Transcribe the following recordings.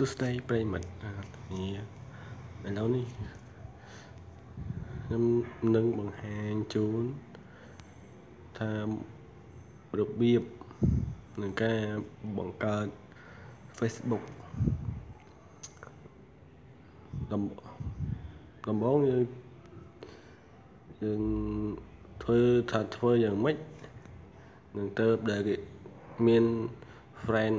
សួស្តីប្រិមិត្តនេះឥឡូវនេះខ្ញុំនឹងបង្ហាញជូនថារបៀបនៃការបង្កើត Facebook ដំដំបងយើងយើងធ្វើថាធ្វើយ៉ាងម៉េចនឹងទៅដែលមាន friend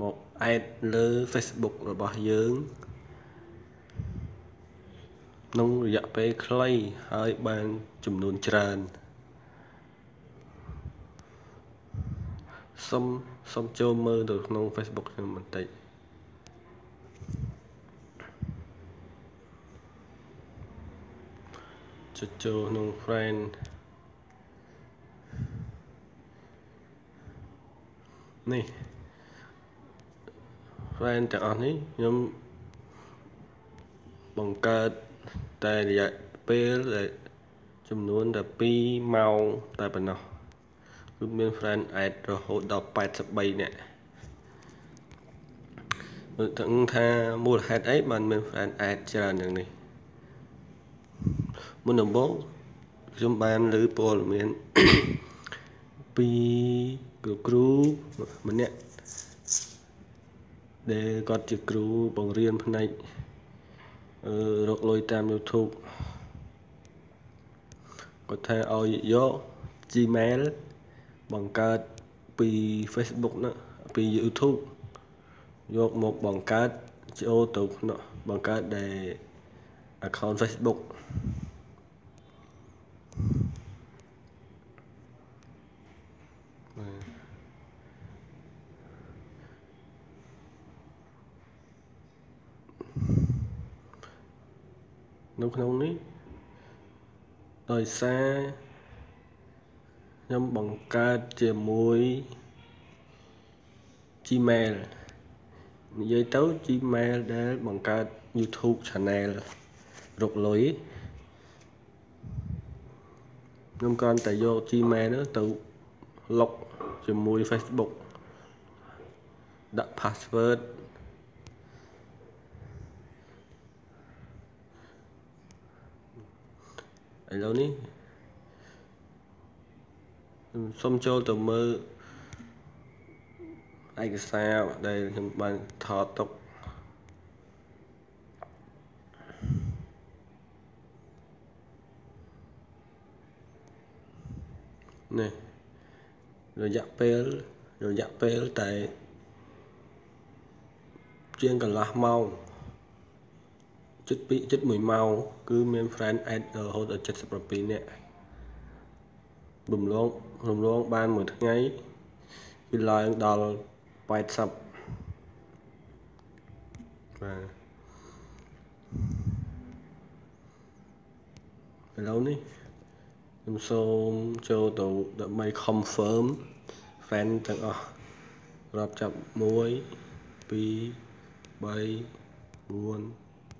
មកអេតលើ Facebook របស់យើងក្នុងរយៈពេលខ្លីហើយបានចំនួនច្រើនសុំសុំចូលមើលទៅក្នុង Facebook ខ្ញុំបន្តិចចុចចូលក្នុង friend នេះ ហ្វេនទាំងអស់នេះខ្ញុំបង្កើតតែរយៈពេលដែលចំនួនតែ2ម៉ោងតែប៉ុណ្ណោះគឺមាន friend add រហូតដល់83នាក់មើលទាំងថាមូលហេតុអីបានមាន friend add ច្រើនយ៉ាងនេះមុនដំបូងខ្ញុំបានលើព័ត៌មានពីគ្រូម្នាក់ ដែលគាត់ជាគ្រូបង្រៀនផ្នែករកលុយតាម YouTube គាត់ថាឲ្យយក Gmail បង្កើតពី Facebook ណាពី YouTube យកមកបង្កើតចូលទៅក្នុងបង្កើតដែល account Facebook បាទ នៅក្នុងនេះដោយសារខ្ញុំបង្កើតជាមួយ Gmail និយាយទៅ Gmail ដែលបង្កើត YouTube Channel រកលុយខ្ញុំគ្រាន់តែយក Gmail នោះទៅ log ជាមួយ Facebook ដាក់ password ឥឡូវនេះសូមចូលទៅមើលឯកសារដែលខ្ញុំបានថតទុកនេះរយៈពេលរយៈពេលតែជាងកន្លះម៉ោង ជិត2ជិត1ម៉ោងគឺមាន friend add រហូតដល់77នាក់រំលងរំលងបានមួយថ្ងៃវាឡើងដល់80បាទឥឡូវនេះខ្ញុំសូមចូលទៅដើម្បី confirm fan ទាំងអស់រាប់ចាប់1 2 3 4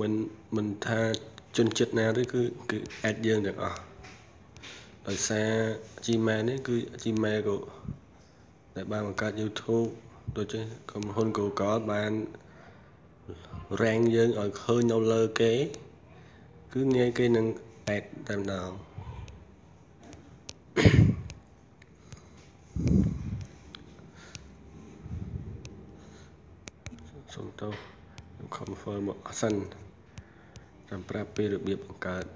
មិនមិនថាជនជាតិណាទេគឺគឺអាចយើងទាំងអស់ដោយសារ Gmail នេះគឺ Gmail ក៏ដែលបានបង្កើត YouTube ដូចជាក្រុមហ៊ុន Google បានរ៉េងយើងឲ្យឃើញនៅលើគេ គឺងាយគេនឹងអេតតែម្ដងសុំទោស បង្ខំហ្វលមកអសិនតាមប្រាប់ពីរបៀបបង្កើត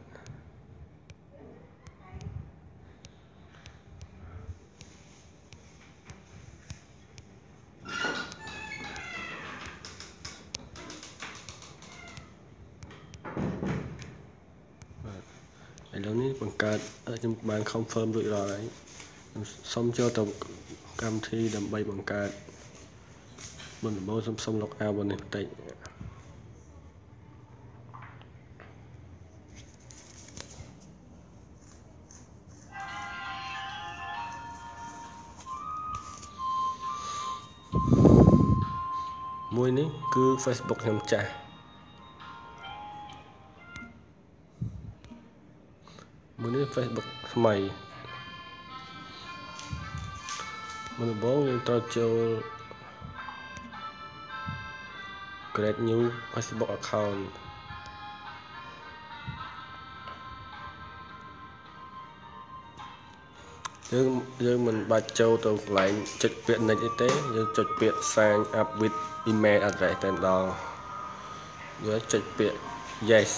ឥឡូវនេះបង្កើតខ្ញុំបាន confirm រួចរាល់ហើយខ្ញុំសុំចូលទៅកម្មវិធីដើម្បីបង្កើតមុនដំបូងសុំសុំ log out របស់នេះបន្តិច មួយនេះគឺ Facebook ខ្ញុំចាស់មួយនេះ Facebook ថ្មីមុនដំបូងយើងត្រូវចូល create new Facebook account យើងយើងមិនបាច់ចូលទៅកន្លែងចុចពាក្យ next អីទេយើងចុចពាក្យ sign up with email address តែម្ដងយើងចុចពាក្យ yes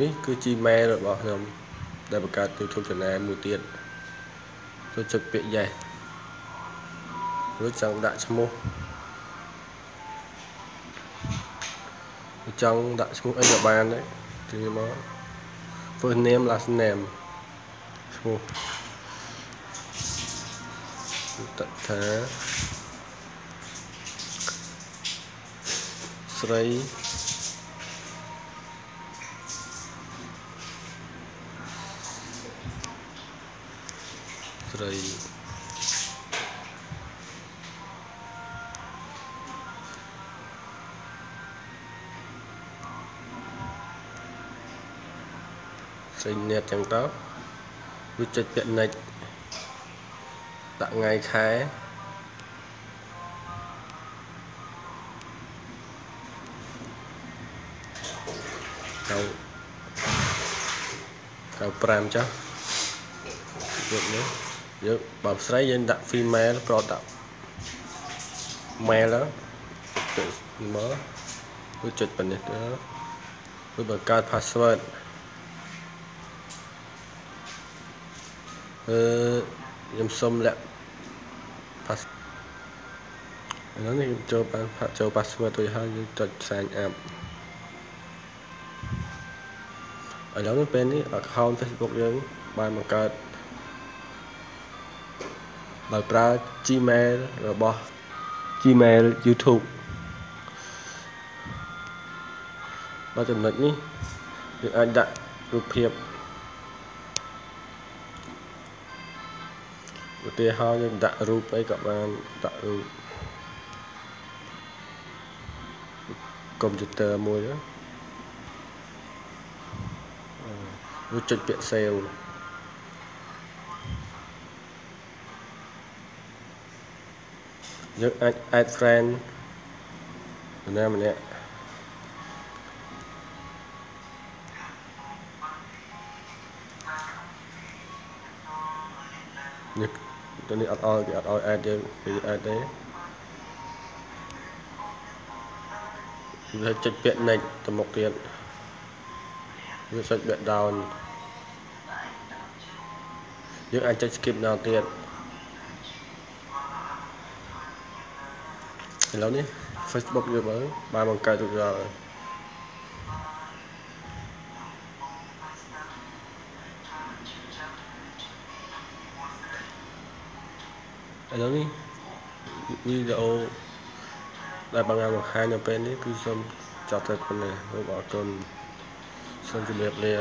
នេះគឺ Gmail របស់ខ្ញុំដែលបង្កើត YouTube channel មួយទៀត tôi chụp ពាក្យ yes រួចចង់ដាក់ឈ្មោះចង់ដាក់ឈ្មោះអីក៏បានដែរទីមក first name last name ឈ្មោះតថាស្រីស្រីស្រីអ្នកចឹងទៅ វាចុចពាក្យ next ដាក់ថ្ងៃខែទៅទៅ5ចាស់យកនេះយើងបើស្រីយើងដាក់ female ប្រុសដាក់ male ទៅមើលគឺចុចប៉ុណ្នេះទៅគឺបង្កើត password អឺខ្ញុំសុំលាក់ pass ឥឡូវនេះខ្ញុំចូលបានចូល password ទៅហើយយើងចុច sign up ឥឡូវនេះពេលនេះ account Facebook យើងបានបង្កើតដោយប្រើ Gmail របស់ Gmail YouTube ដល់ចំណុចនេះយើងអាចដាក់រូបភាព ទាហរណ៍យើងដាក់រូបអីក៏បានដាក់រូបកុំព្យូទ័រមួយរួចចុចពាក្យ save យើងអាច add friend ម្នាក់ម្នាក់នេះ ទៅនេះអត់អោយគេអត់អោយ add យើងគេ add ទេវាចុចពាក្យ next ទៅមុខទៀតវាចុច back down យើងអាចចុច skip ដល់ទៀតឥឡូវនេះ Facebook យើងបើបានបង្កើតរួចរាល់ ឥឡូវនេះវីដេអូដែលបងបង្ហាញនៅពេលនេះគឺសូមចប់តែប៉ុណ្ណេះសូមអរគុណសូមជម្រាបលា